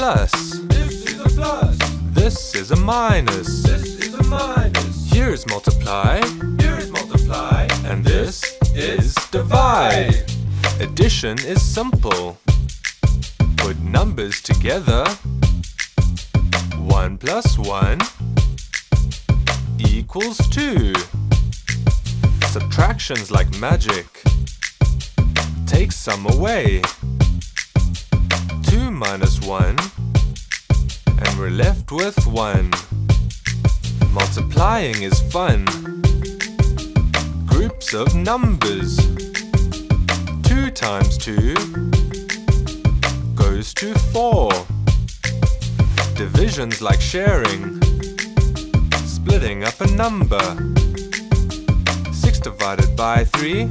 plus. This is a plus. This is a minus. This is a minus. Here's multiply. Here is multiply. And this is divide. Addition is simple. Put numbers together. 1 plus 1 equals 2. Subtraction's like magic. Take some away. 2 minus 1 and we're left with 1. Multiplying is fun groups of numbers. 2 times 2 goes to 4. Division's like sharing, splitting up a number. 6 divided by 3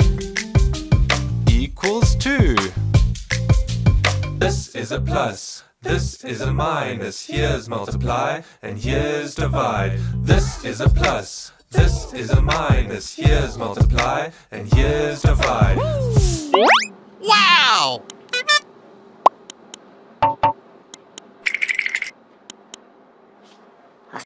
equals 2. This is a plus. This is a minus. Here's multiply and here's divide. This is a plus. This is a minus. Here's multiply and here's divide.